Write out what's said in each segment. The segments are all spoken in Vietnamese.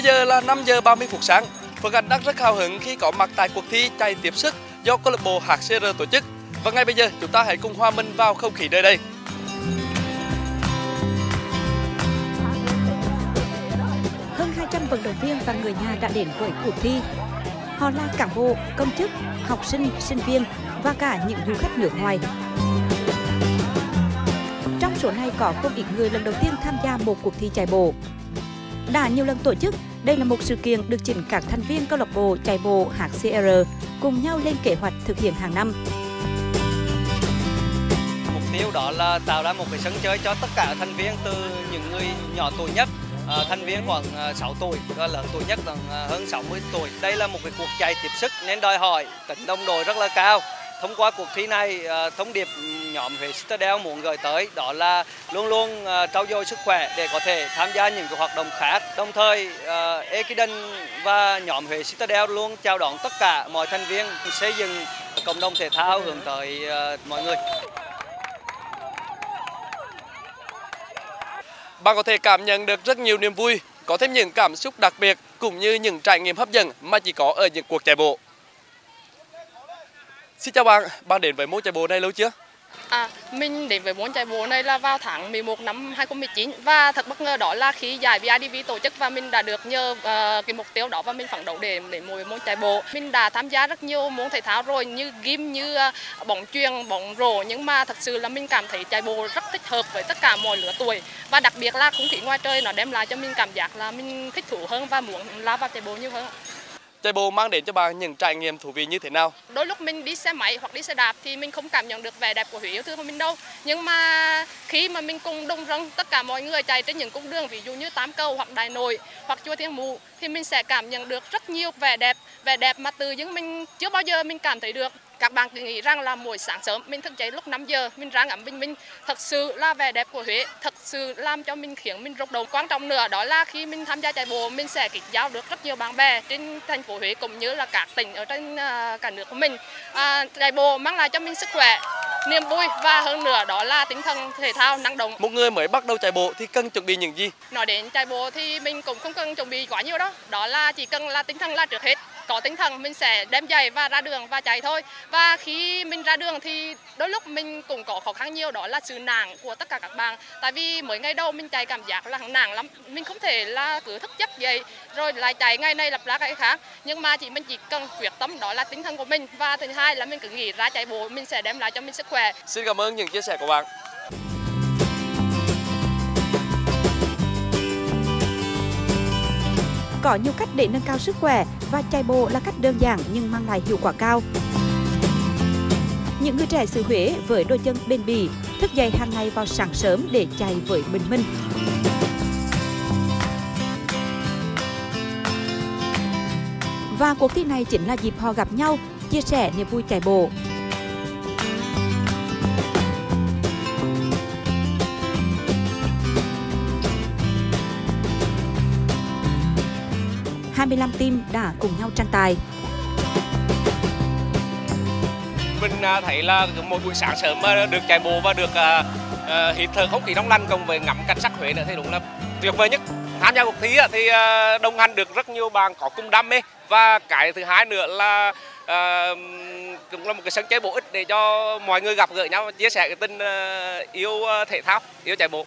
Bây giờ là 5 giờ 30 phút sáng. Phương Anh đang rất hào hứng khi có mặt tại cuộc thi chạy tiếp sức do câu lạc bộ HCR tổ chức. Và ngay bây giờ chúng ta hãy cùng hòa minh vào không khí nơi đây. Hơn 200 vận động viên và người nhà đã đến với cuộc thi. Họ là cán bộ, công chức, học sinh, sinh viên và cả những du khách nước ngoài. Trong số này có không ít người lần đầu tiên tham gia một cuộc thi chạy bộ. Đã nhiều lần tổ chức, đây là một sự kiện được chỉnh các thành viên câu lạc bộ chạy bộ HCR cùng nhau lên kế hoạch thực hiện hàng năm. Mục tiêu đó là tạo ra một cái sân chơi cho tất cả thành viên từ những người nhỏ tuổi nhất à, thành viên khoảng à, 6 tuổi và lớn tuổi nhất là à, hơn 60 tuổi. Đây là một cái cuộc chạy tiếp sức nên đòi hỏi tính đồng đội rất là cao. Thông qua cuộc thi này, ờ, thông điệp nhóm Huế Citadel muốn gửi tới đó là luôn luôn ờ, trau dồi sức khỏe để có thể tham gia những cái hoạt động khác. Đồng thời, ờ, Ekiden và nhóm Huế Citadel luôn chào đón tất cả mọi thành viên xây dựng cộng đồng thể thao hướng tới mọi người. Bạn có thể cảm nhận được rất nhiều niềm vui, có thêm những cảm xúc đặc biệt cũng như những trải nghiệm hấp dẫn mà chỉ có ở những cuộc chạy bộ. Xin chào bạn, bạn đến với môn chạy bộ này lâu chưa? À, mình đến với môn chạy bộ này là vào tháng 11 năm 2019 và thật bất ngờ đó là khi giải BIDV tổ chức và mình đã được nhờ uh, cái mục tiêu đó và mình phấn đấu để để mỗi môn chạy bộ. Mình đã tham gia rất nhiều môn thể thao rồi như gym như uh, bóng chuyền, bóng rổ nhưng mà thật sự là mình cảm thấy chạy bộ rất thích hợp với tất cả mọi lứa tuổi và đặc biệt là không khí ngoài trời nó đem lại cho mình cảm giác là mình thích thú hơn và muốn lao vào chạy bộ nhiều hơn. Chạy bộ mang đến cho bạn những trải nghiệm thú vị như thế nào? Đôi lúc mình đi xe máy hoặc đi xe đạp thì mình không cảm nhận được vẻ đẹp của Huế yêu thương của mình đâu. Nhưng mà khi mà mình cùng đông răng tất cả mọi người chạy trên những cung đường ví dụ như Tám Cầu hoặc Đại Nội hoặc Chùa Thiên Mụ thì mình sẽ cảm nhận được rất nhiều vẻ đẹp, vẻ đẹp mà từ những mình chưa bao giờ mình cảm thấy được các bạn cứ nghĩ rằng là mỗi sáng sớm mình thức dậy lúc 5 giờ mình ra ngắm bình minh thật sự là vẻ đẹp của Huế thật sự làm cho mình khiến mình rung động quan trọng nữa đó là khi mình tham gia chạy bộ mình sẽ kết giao được rất nhiều bạn bè trên thành phố Huế cũng như là các tỉnh ở trên cả nước của mình à, chạy bộ mang lại cho mình sức khỏe niềm vui và hơn nữa đó là tinh thần thể thao năng động. Một người mới bắt đầu chạy bộ thì cần chuẩn bị những gì? Nói đến chạy bộ thì mình cũng không cần chuẩn bị quá nhiều đâu. Đó là chỉ cần là tinh thần là trước hết. Có tinh thần, mình sẽ đem giày và ra đường và chạy thôi. Và khi mình ra đường thì đôi lúc mình cũng có khó khăn nhiều, đó là sự nản của tất cả các bạn. Tại vì mới ngày đầu mình chạy cảm giác là nản lắm. Mình không thể là cứ thức giấc vậy rồi lại chạy ngày này lặp lại cái khác. Nhưng mà chỉ mình chỉ cần quyết tâm, đó là tinh thần của mình và thứ hai là mình cứ nghĩ ra chạy bộ, mình sẽ đem lại cho mình sức khỏe. Xin cảm ơn những chia sẻ của bạn. Có nhiều cách để nâng cao sức khỏe và chạy bộ là cách đơn giản nhưng mang lại hiệu quả cao. Những người trẻ xứ Huế với đôi chân bền bỉ thức dậy hàng ngày vào sáng sớm để chạy với bình minh. Và cuộc thi này chính là dịp họ gặp nhau, chia sẻ niềm vui chạy bộ. Hai mươi lăm team đã cùng nhau tranh tài. Mình à, thấy là một buổi sáng sớm mà được chạy bộ và được uh, hít thở không khí trong lành cùng với ngắm cảnh sắc Huế nữa thì đúng là tuyệt vời nhất. Tham gia cuộc thi thì đồng hành được rất nhiều bạn có cùng đam mê và cái thứ hai nữa là uh, cũng là một cái sân chơi bổ ích để cho mọi người gặp gỡ nhau và chia sẻ cái tình yêu thể thao, yêu chạy bộ.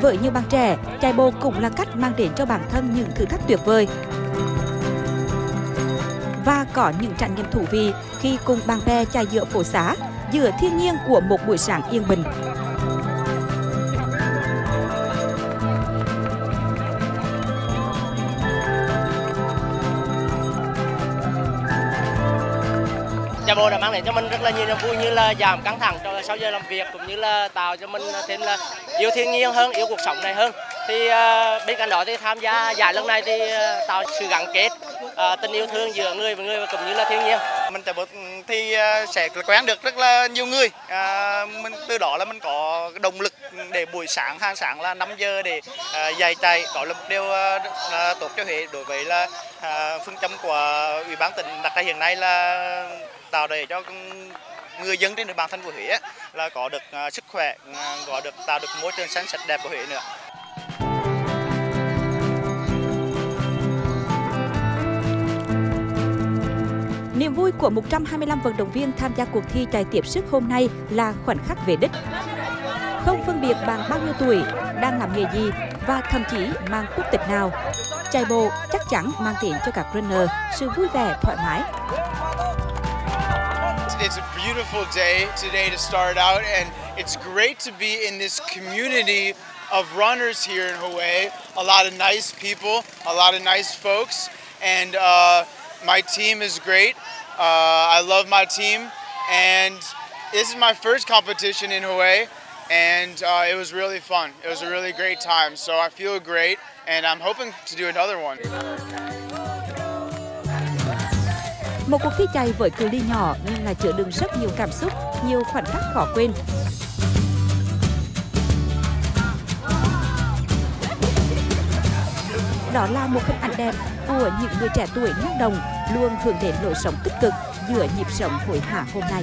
Với nhiều bạn trẻ, chạy bộ cũng là cách mang đến cho bản thân những thử thách tuyệt vời. Và có những trải nghiệm thú vị khi cùng bạn bè chạy giữa phố xá, giữa thiên nhiên của một buổi sáng yên bình. Chạy bộ đã mang đến cho mình rất là nhiều niềm vui như là giảm căng thẳng sau giờ làm việc cũng như là tạo cho mình thêm là yêu thiên nhiên hơn yêu cuộc sống này hơn. Thì uh, bên cạnh đó thì tham gia giải lần này thì uh, tạo sự gắn kết uh, tình yêu thương giữa người và người và cũng như là thiên nhiên. Mình tại bước thì sẽ quen được rất là nhiều người. À, mình từ đó là mình có động lực để buổi sáng hàng sáng là 5 giờ để uh, dạy chạy. Đó là một điều tốt cho Huế. Đối với là phương châm của ủy ban tỉnh đặt ra hiện nay là tạo để cho người dân trên địa bàn thành phố Huế là có được à, sức khỏe, à, có được tạo được môi trường xanh sạch đẹp của Huế nữa. Niềm vui của 125 vận động viên tham gia cuộc thi chạy tiếp sức hôm nay là khoảnh khắc về đích. Không phân biệt bằng bao nhiêu tuổi, đang làm nghề gì và thậm chí mang quốc tịch nào. Chạy bộ chắc chắn mang đến cho các runner sự vui vẻ thoải mái. It's a beautiful day today to start out and it's great to be in this community of runners here in Hawaii. A lot of nice people, a lot of nice folks and uh, my team is great. Uh, I love my team and this is my first competition in Hawaii and uh, it was really fun. It was a really great time. So I feel great, and I'm hoping to do another one. Một cuộc thi chạy với cự ly nhỏ nhưng là chứa đựng rất nhiều cảm xúc, nhiều khoảnh khắc khó quên. Đó là một hình ảnh đẹp của những người trẻ tuổi năng đồng luôn hướng đến lối sống tích cực giữa nhịp sống hội hạ hôm nay.